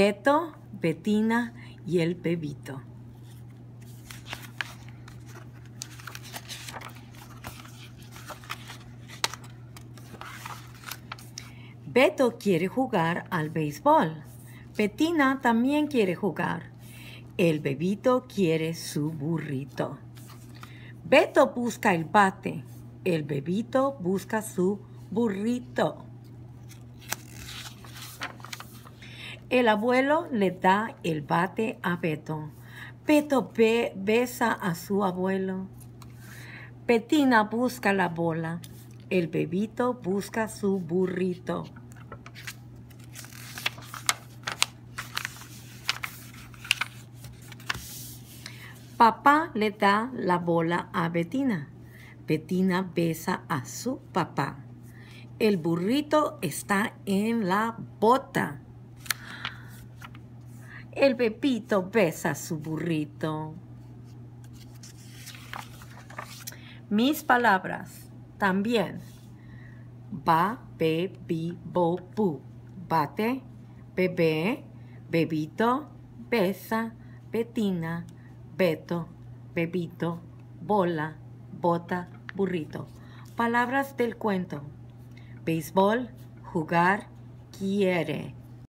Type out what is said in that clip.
Beto, Betina y el bebito. Beto quiere jugar al béisbol. Betina también quiere jugar. El bebito quiere su burrito. Beto busca el bate. El bebito busca su burrito. El abuelo le da el bate a Beto. Beto besa a su abuelo. Betina busca la bola. El bebito busca su burrito. Papá le da la bola a Betina. Betina besa a su papá. El burrito está en la bota. El bebito besa a su burrito. Mis palabras también. Ba, be, bi, bo, bu. Bate, bebé, bebito, besa, betina, beto, bebito, bola, bota, burrito. Palabras del cuento. Béisbol, jugar, quiere.